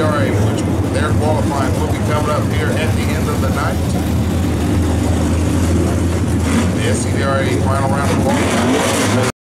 CRA, which their qualifying will be coming up here at the end of the night. The SCRA final round of qualifying.